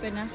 เป็นนะ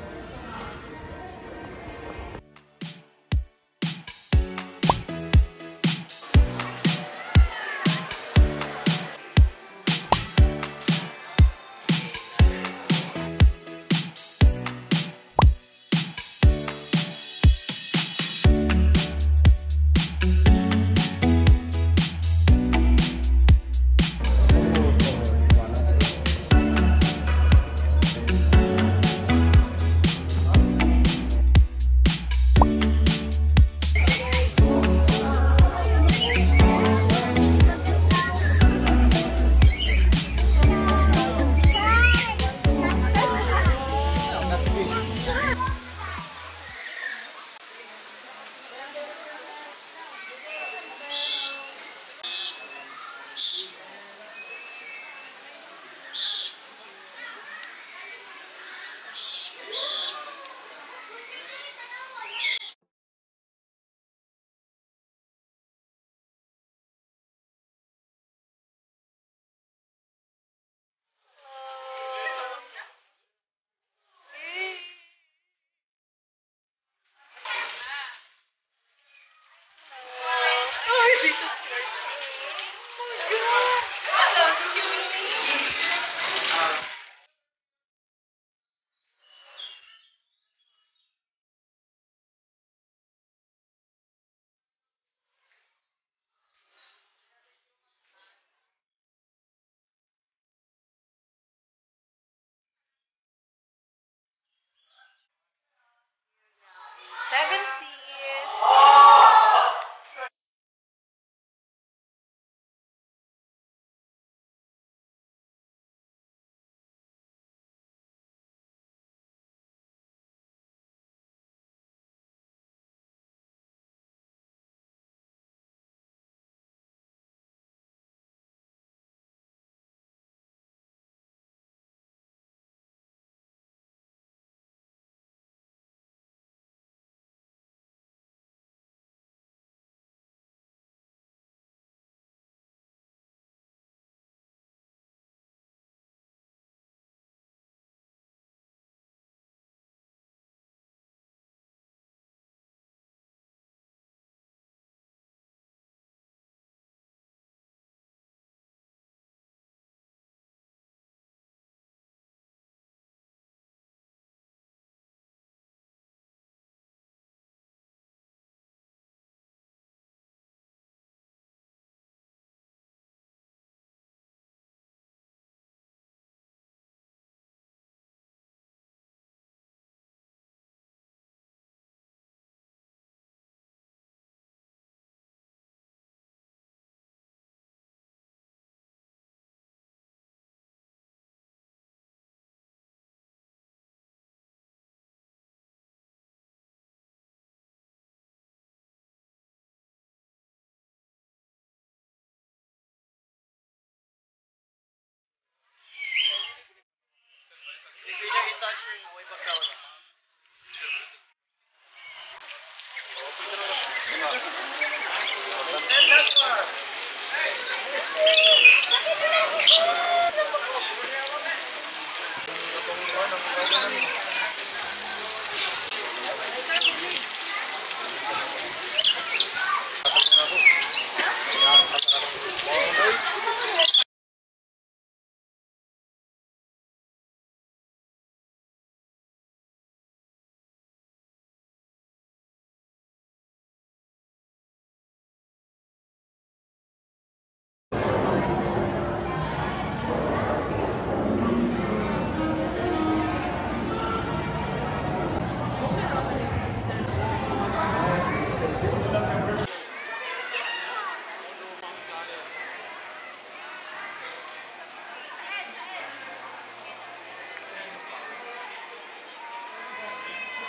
Thank you.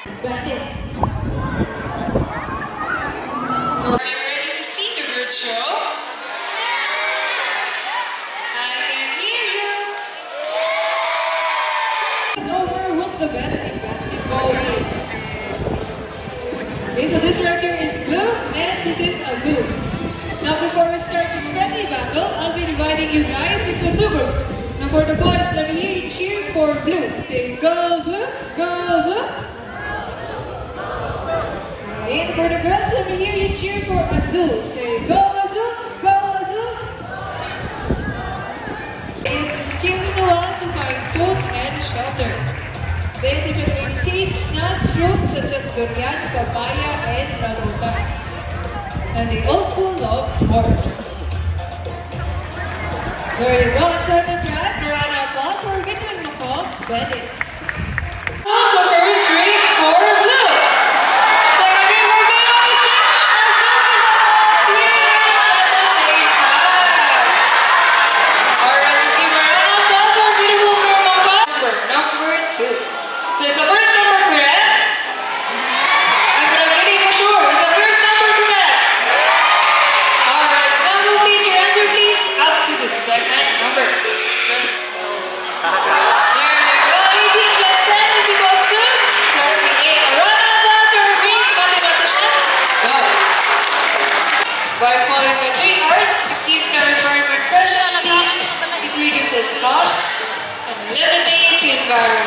Are you ready to see the? I can hear you. Nowhere was the best in basketball game. Okay, so this right is blue and this is azul. Now before we start this friendly battle, I'll be dividing you guys into two groups. Now for the boys, let me hear you cheer for blue. Say, go blue, go for Azul. Say, go Azul, go Azul. Is the skin allowed to find foot and shoulder? They typically seed nuts, fruits such as durian, papaya, and rambutan. And they also love horse. There you go, turn the drive, Marana applause for Victor Nicole Bennett. Gary.